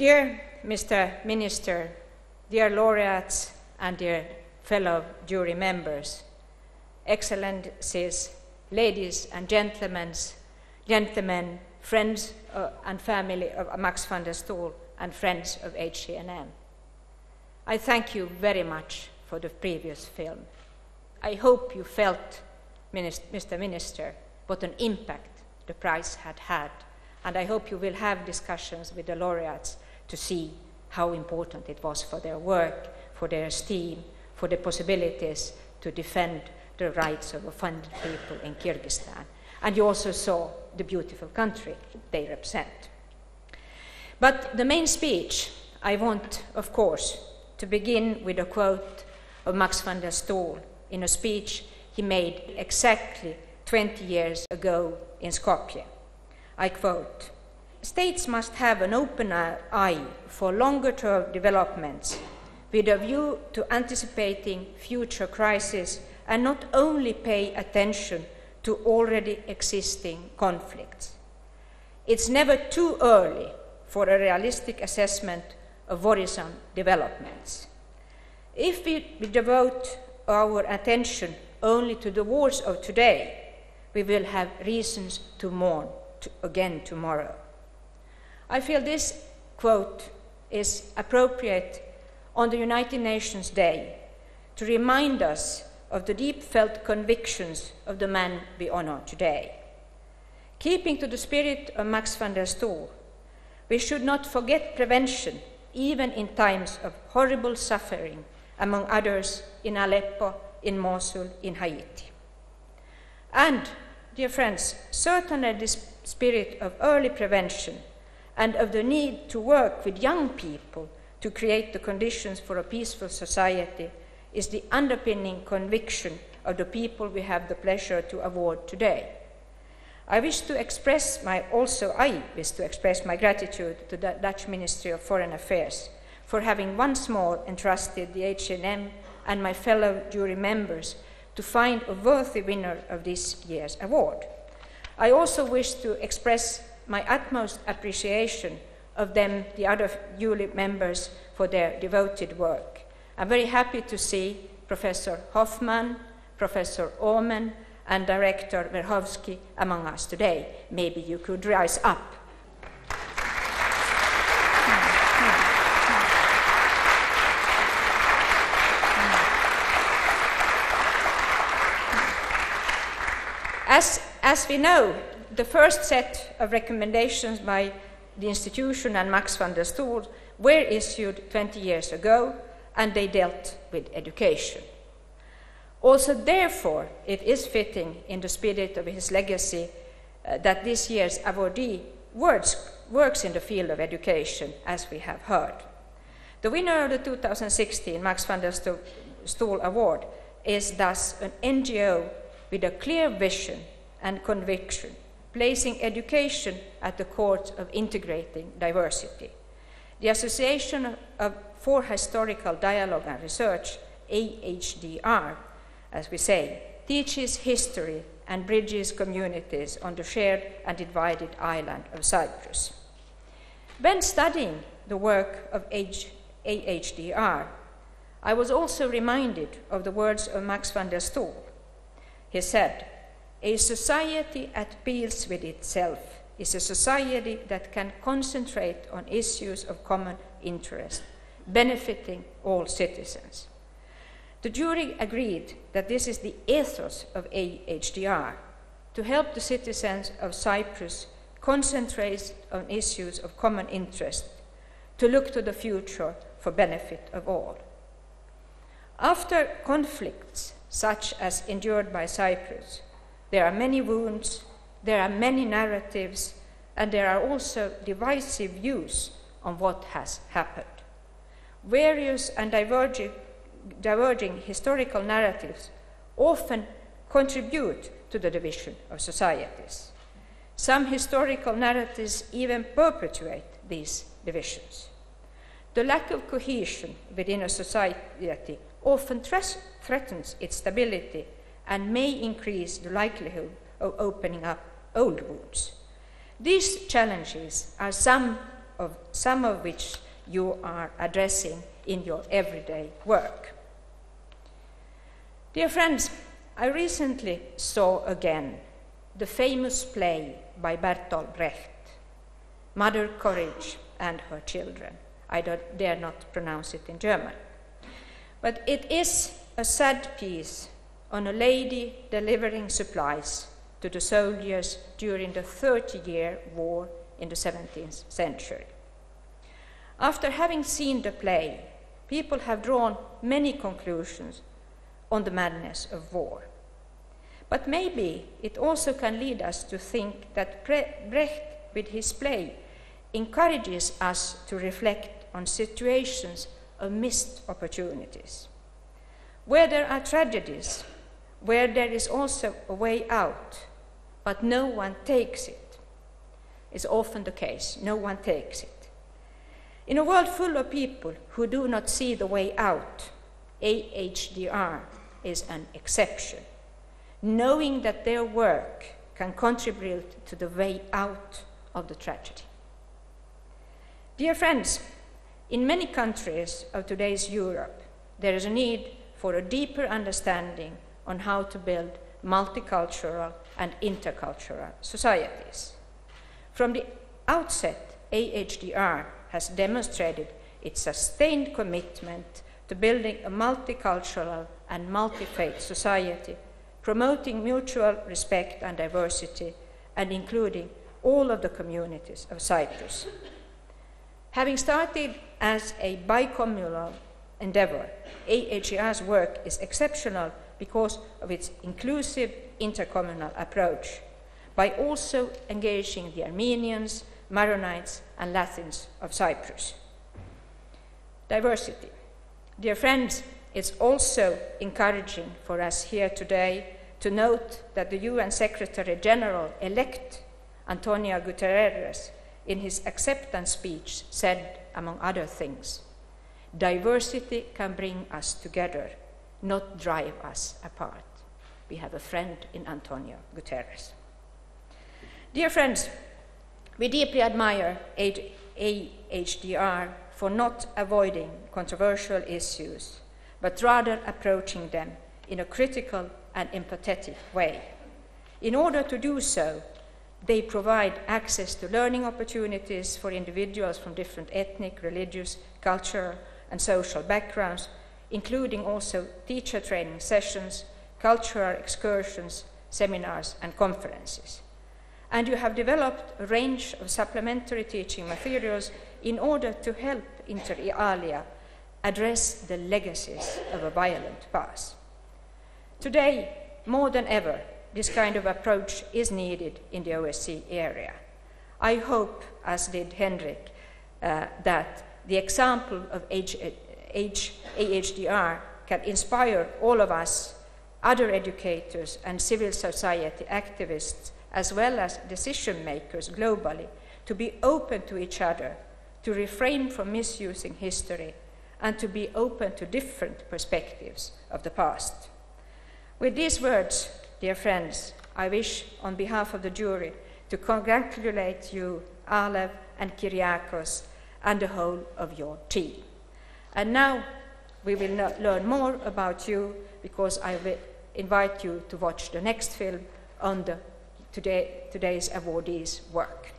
Dear Mr. Minister, dear laureates, and dear fellow jury members, Excellencies, ladies and gentlemen, gentlemen, friends uh, and family of Max van der Stoel, and friends of HCNM. I thank you very much for the previous film. I hope you felt, Mr. Minister, what an impact the prize had had, and I hope you will have discussions with the laureates to see how important it was for their work, for their esteem, for the possibilities to defend the rights of offended people in Kyrgyzstan. And you also saw the beautiful country they represent. But the main speech, I want, of course, to begin with a quote of Max van der Stoel in a speech he made exactly 20 years ago in Skopje. I quote States must have an open uh, eye for longer term developments with a view to anticipating future crises and not only pay attention to already existing conflicts. It's never too early for a realistic assessment of worrisome developments. If we, we devote our attention only to the wars of today, we will have reasons to mourn to again tomorrow. I feel this quote is appropriate on the United Nations Day to remind us of the deep felt convictions of the man we honor today. Keeping to the spirit of Max van der Stoel, we should not forget prevention, even in times of horrible suffering, among others in Aleppo, in Mosul, in Haiti. And, dear friends, certainly this spirit of early prevention and of the need to work with young people to create the conditions for a peaceful society is the underpinning conviction of the people we have the pleasure to award today. I wish to express my, also I wish to express my gratitude to the Dutch Ministry of Foreign Affairs for having once more entrusted the HCNM and my fellow jury members to find a worthy winner of this year's award. I also wish to express my utmost appreciation of them, the other jury members, for their devoted work. I'm very happy to see Professor Hoffman, Professor Omen, and Director Verhovsky among us today. Maybe you could rise up. As, as we know, the first set of recommendations by the institution and Max van der Stoel were issued 20 years ago, and they dealt with education. Also, therefore, it is fitting in the spirit of his legacy uh, that this year's awardee works, works in the field of education, as we have heard. The winner of the 2016 Max van der Stoel Award is thus an NGO with a clear vision and conviction, placing education at the core of integrating diversity. The Association of for Historical Dialogue and Research, AHDR, as we say, teaches history and bridges communities on the shared and divided island of Cyprus. When studying the work of AHDR, I was also reminded of the words of Max van der Stoel. He said, A society at peace with itself is a society that can concentrate on issues of common interest, benefiting all citizens. The jury agreed that this is the ethos of AHDR to help the citizens of Cyprus concentrate on issues of common interest, to look to the future for benefit of all. After conflicts such as endured by Cyprus, there are many wounds, there are many narratives, and there are also divisive views on what has happened. Various and diverging diverging historical narratives often contribute to the division of societies. Some historical narratives even perpetuate these divisions. The lack of cohesion within a society often threatens its stability and may increase the likelihood of opening up old wounds. These challenges are some of some of which you are addressing in your everyday work. Dear friends, I recently saw again the famous play by Bertolt Brecht, Mother Courage and Her Children. I dare not pronounce it in German. But it is a sad piece on a lady delivering supplies to the soldiers during the 30 year war in the 17th century. After having seen the play, people have drawn many conclusions on the madness of war. But maybe it also can lead us to think that Brecht, with his play, encourages us to reflect on situations of missed opportunities. Where there are tragedies, where there is also a way out, but no one takes it, is often the case. No one takes it. In a world full of people who do not see the way out, AHDR is an exception, knowing that their work can contribute to the way out of the tragedy. Dear friends, in many countries of today's Europe, there is a need for a deeper understanding on how to build multicultural and intercultural societies. From the outset, AHDR has demonstrated its sustained commitment to building a multicultural and multi faith society, promoting mutual respect and diversity, and including all of the communities of Cyprus. Having started as a bicommunal endeavor, AHDR's work is exceptional because of its inclusive intercommunal approach, by also engaging the Armenians, Maronites, and Latins of Cyprus. Diversity. Dear friends, it's also encouraging for us here today to note that the UN Secretary General elect Antonio Guterres, in his acceptance speech, said, among other things, diversity can bring us together, not drive us apart. We have a friend in Antonio Guterres. Dear friends, we deeply admire AHDR for not avoiding controversial issues, but rather approaching them in a critical and empathetic way. In order to do so, they provide access to learning opportunities for individuals from different ethnic, religious, cultural, and social backgrounds, including also teacher training sessions, cultural excursions, seminars, and conferences. And you have developed a range of supplementary teaching materials in order to help inter alia address the legacies of a violent past. Today, more than ever, this kind of approach is needed in the OSCE area. I hope, as did Henrik, uh, that the example of H- H- AHDR can inspire all of us, other educators, and civil society activists, as well as decision makers globally, to be open to each other to refrain from misusing history, and to be open to different perspectives of the past. With these words, dear friends, I wish, on behalf of the jury, to congratulate you, Alev and Kyriakos, and the whole of your team. And now we will learn more about you because I will invite you to watch the next film on the today, today's awardees' work.